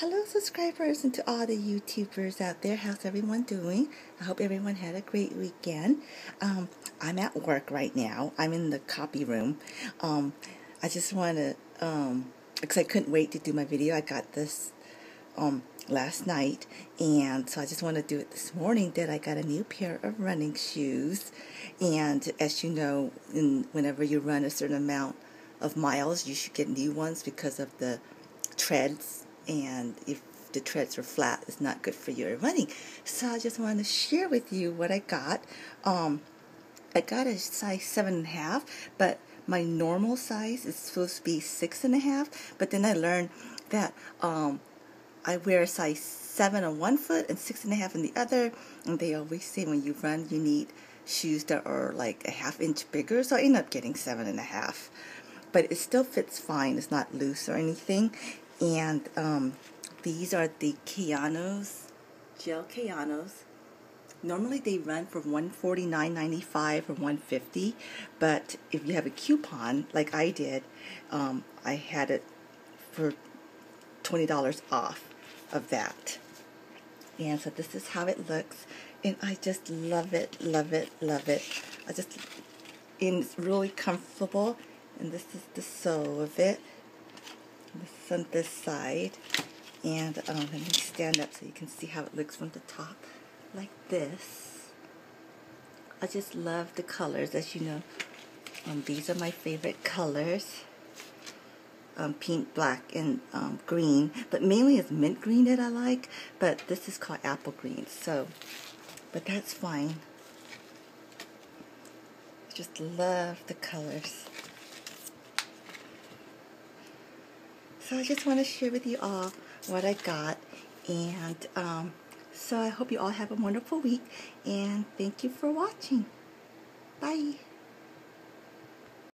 Hello, subscribers, and to all the YouTubers out there. How's everyone doing? I hope everyone had a great weekend. Um, I'm at work right now. I'm in the copy room. Um, I just want to, um, because I couldn't wait to do my video. I got this um, last night, and so I just want to do it this morning. That I got a new pair of running shoes, and as you know, in, whenever you run a certain amount of miles, you should get new ones because of the treads and if the treads are flat, it's not good for your running. So I just wanted to share with you what I got. Um, I got a size seven and a half, but my normal size is supposed to be six and a half. But then I learned that um, I wear a size seven on one foot and six and a half on the other. And they always say when you run, you need shoes that are like a half inch bigger. So I end up getting seven and a half. But it still fits fine. It's not loose or anything and um, these are the Kayanos, gel Kayanos. Normally they run for $149.95 or 150, but if you have a coupon like I did, um, I had it for $20 off of that. And so this is how it looks, and I just love it, love it, love it. I just, and it's really comfortable, and this is the sole of it. This on this side. And um, let me stand up so you can see how it looks from the top. Like this. I just love the colors, as you know. Um, these are my favorite colors. Um, pink, black, and um, green. But mainly it's mint green that I like. But this is called apple green. So, but that's fine. I just love the colors. So I just want to share with you all what I got. And um, so I hope you all have a wonderful week. And thank you for watching. Bye.